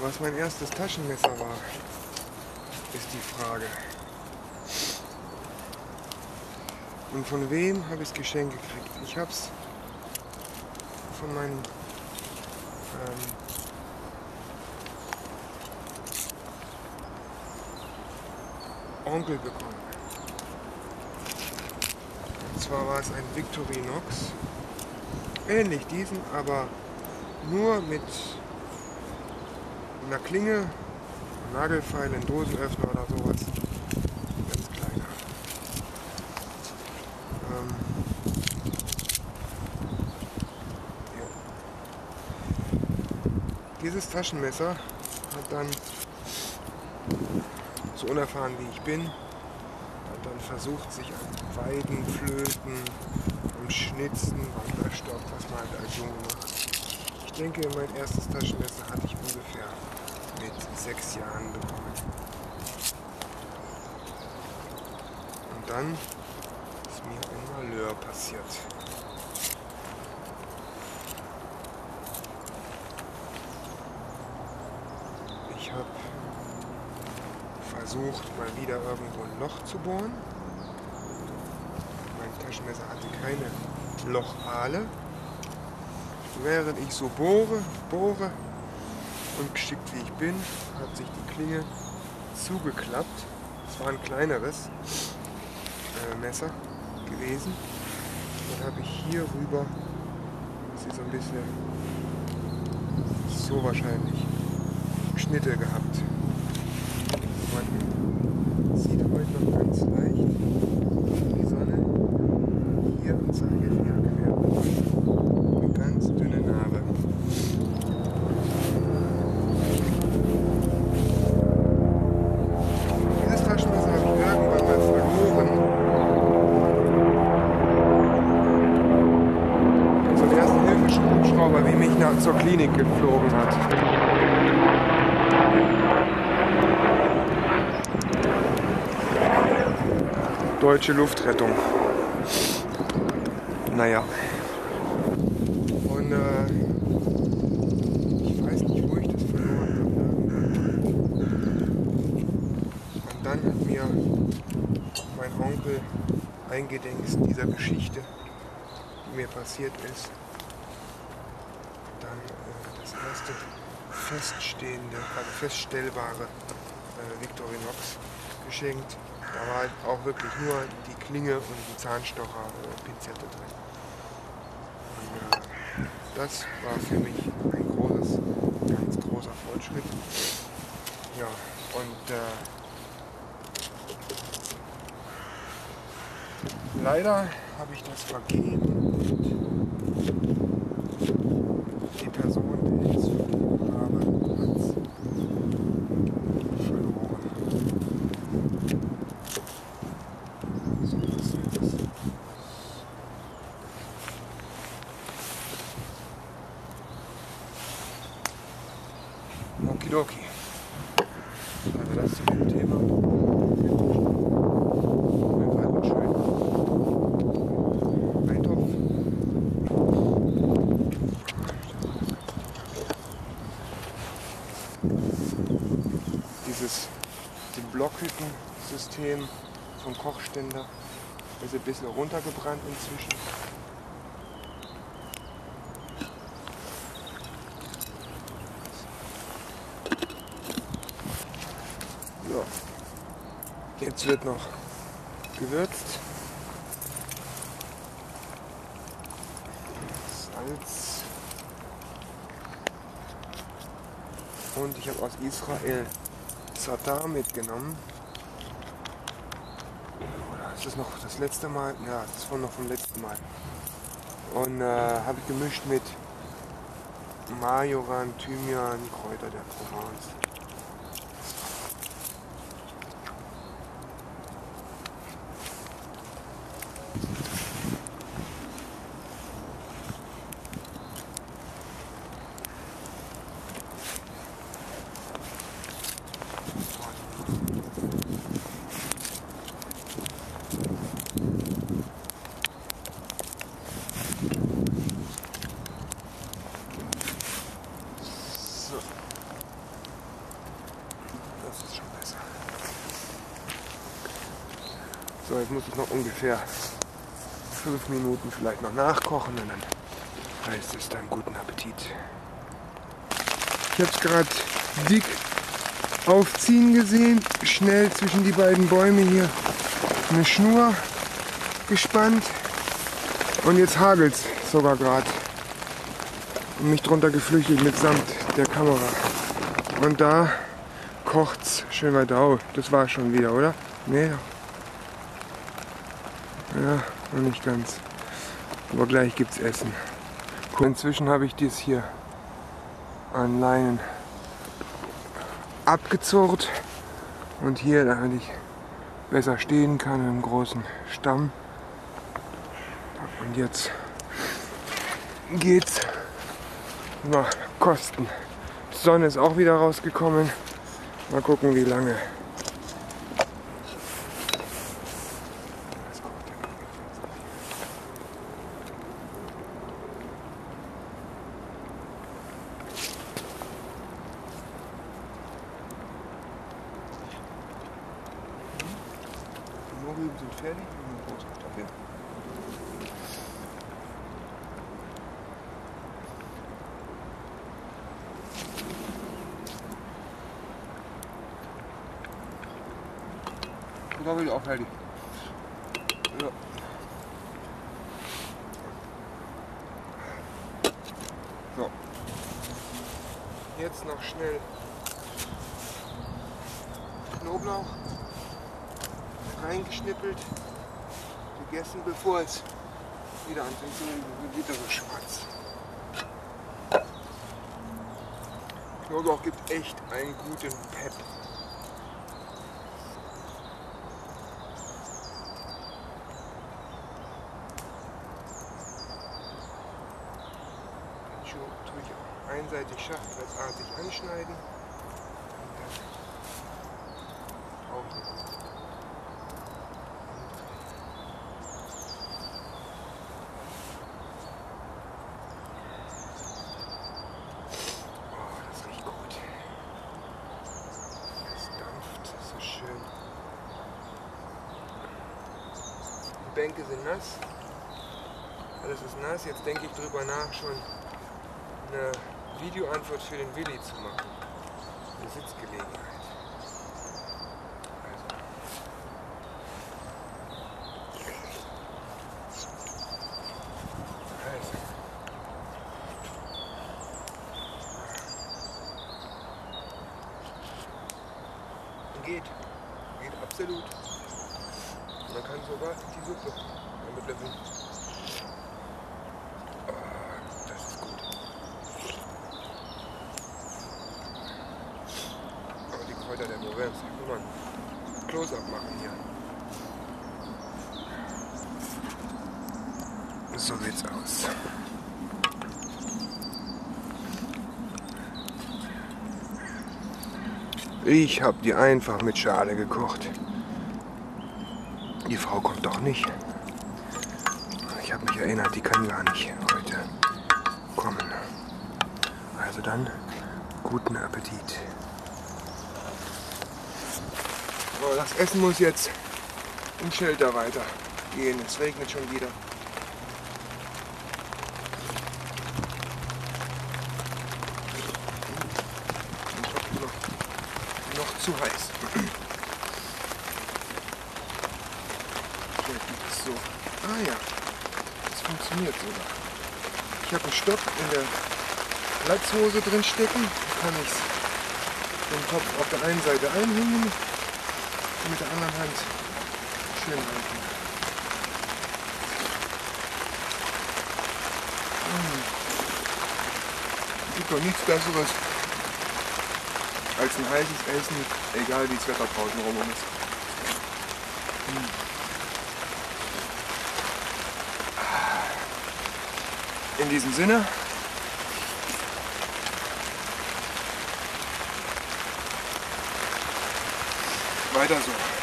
Was mein erstes Taschenmesser war, ist die Frage. Und von wem habe ich es geschenkt gekriegt? Ich habe es von meinem ähm, Onkel bekommen. Und zwar war es ein Victorinox. Ähnlich diesen, aber nur mit einer Klinge, Nagelfeil, einem Dosenöffner oder sowas. Ganz kleiner. Ähm, ja. Dieses Taschenmesser hat dann, so unerfahren wie ich bin, hat dann versucht, sich an Weidenflöten, am Schnitzen, Wanderstock, was man halt als Junge denke, mein erstes Taschenmesser hatte ich ungefähr mit sechs Jahren bekommen. Und dann ist mir ein Malheur passiert. Ich habe versucht, mal wieder irgendwo ein Loch zu bohren. Mein Taschenmesser hatte keine Lochale. Während ich so bohre, bohre, und geschickt wie ich bin, hat sich die Klinge zugeklappt. Es war ein kleineres äh, Messer gewesen. Dann habe ich hier rüber, das ist so ein bisschen so wahrscheinlich, Schnitte gehabt. Man sieht heute noch ganz leicht ein ersten Hilfeschrauber, wie mich nach zur Klinik geflogen hat. Deutsche Luftrettung. Naja. Und äh, ich weiß nicht, wo ich das verloren habe. Und dann hat mir mein Onkel eingedenk dieser Geschichte, die mir passiert ist, dann äh, das erste feststehende, also feststellbare äh, Victorinox geschenkt. Da war halt auch wirklich nur die Klinge und die Zahnstocher äh, drin. Und, äh, das war für mich ein großes, ganz großer Fortschritt. Ja, und äh, leider habe ich das vergeben und die Person, die ich es vergeben habe, hat es verloren. So passiert das. Okidoki. Also das zu dem Thema. Schön. Eintopf. Dieses die Blockhüttensystem vom Kochständer ist ein bisschen runtergebrannt inzwischen. So. Jetzt wird noch gewürzt. Salz. Und ich habe aus Israel Zatar mitgenommen. Oder ist das noch das letzte Mal? Ja, das war noch vom letzten Mal. Und äh, habe ich gemischt mit Majoran, Thymian, Kräuter der Provence. So. Jetzt muss es noch ungefähr fünf Minuten vielleicht noch nachkochen und dann heißt es dann guten Appetit. Ich habe es gerade dick aufziehen gesehen, schnell zwischen die beiden Bäume hier eine Schnur gespannt und jetzt hagelt es sogar gerade. Und mich drunter geflüchtet mitsamt der Kamera. Und da kocht's schön weiter. Oh, das war schon wieder, oder? Nee. Ja, noch nicht ganz. Aber gleich gibt's Essen. Inzwischen habe ich das hier an Leinen abgezurrt und hier, damit ich besser stehen kann, im großen Stamm. Und jetzt geht's nach Kosten. Die Sonne ist auch wieder rausgekommen. Mal gucken, wie lange. Sind fertig und die Rotkartoffeln. Kartoffeln auch fertig. Ja. So. Jetzt noch schnell Knoblauch reingeschnippelt, gegessen, bevor es wieder anfängt zu wieder so schwarz. Knoblauch gibt echt einen guten Pep. Einseitig schachbrettartig anschneiden und dann drauf. Oh, das riecht gut. Es dampft so schön. Die Bänke sind nass. Alles ist nass. Jetzt denke ich drüber nach, schon eine Videoantwort für den Willi zu machen. Eine Sitzgelegenheit. Also. Also. Geht. Geht absolut. Man kann sogar die Suppe damit löffeln. Ah, Das ist gut. Aber die Kräuter der da kann man Close-up machen hier. So sieht's aus. Ich habe die einfach mit Schale gekocht. Die Frau kommt doch nicht. Ich habe mich erinnert, die kann gar nicht heute kommen. Also dann, guten Appetit. So, das Essen muss jetzt im Shelter weitergehen. Es regnet schon wieder. Noch zu heiß. Vielleicht liegt es so. Ah ja, das funktioniert sogar. Ich habe einen Stock in der Latzhose drin stecken. Kann ich den Topf auf der einen Seite einhängen und mit der anderen Hand schön halten. Mm. Gibt doch nichts Besseres als ein heißes Essen, egal wie das Wetter draußen rum ist. In diesem Sinne. Weiter so.